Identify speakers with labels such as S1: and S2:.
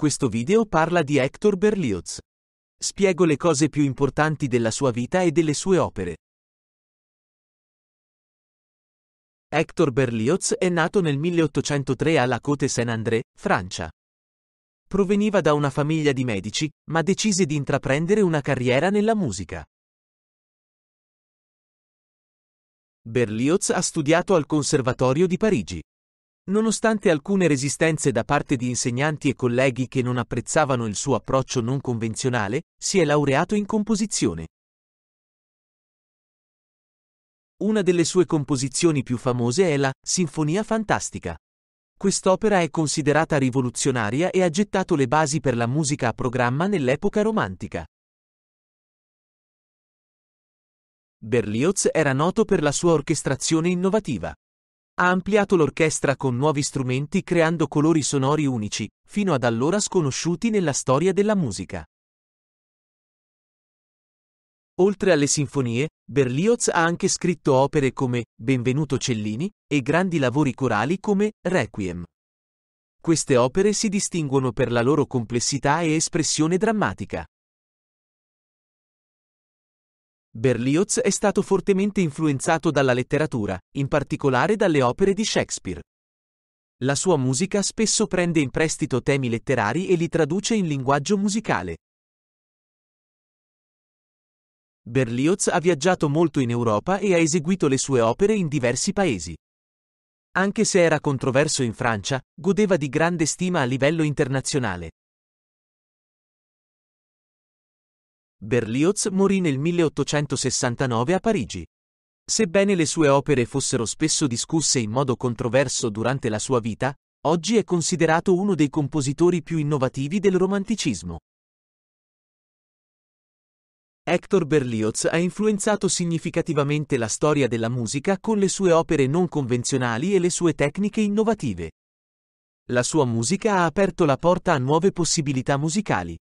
S1: Questo video parla di Hector Berlioz. Spiego le cose più importanti della sua vita e delle sue opere. Hector Berlioz è nato nel 1803 alla Côte Saint-André, Francia. Proveniva da una famiglia di medici, ma decise di intraprendere una carriera nella musica. Berlioz ha studiato al Conservatorio di Parigi. Nonostante alcune resistenze da parte di insegnanti e colleghi che non apprezzavano il suo approccio non convenzionale, si è laureato in composizione. Una delle sue composizioni più famose è la Sinfonia Fantastica. Quest'opera è considerata rivoluzionaria e ha gettato le basi per la musica a programma nell'epoca romantica. Berlioz era noto per la sua orchestrazione innovativa. Ha ampliato l'orchestra con nuovi strumenti creando colori sonori unici, fino ad allora sconosciuti nella storia della musica. Oltre alle sinfonie, Berlioz ha anche scritto opere come Benvenuto Cellini e grandi lavori corali come Requiem. Queste opere si distinguono per la loro complessità e espressione drammatica. Berlioz è stato fortemente influenzato dalla letteratura, in particolare dalle opere di Shakespeare. La sua musica spesso prende in prestito temi letterari e li traduce in linguaggio musicale. Berlioz ha viaggiato molto in Europa e ha eseguito le sue opere in diversi paesi. Anche se era controverso in Francia, godeva di grande stima a livello internazionale. Berlioz morì nel 1869 a Parigi. Sebbene le sue opere fossero spesso discusse in modo controverso durante la sua vita, oggi è considerato uno dei compositori più innovativi del romanticismo. Hector Berlioz ha influenzato significativamente la storia della musica con le sue opere non convenzionali e le sue tecniche innovative. La sua musica ha aperto la porta a nuove possibilità musicali.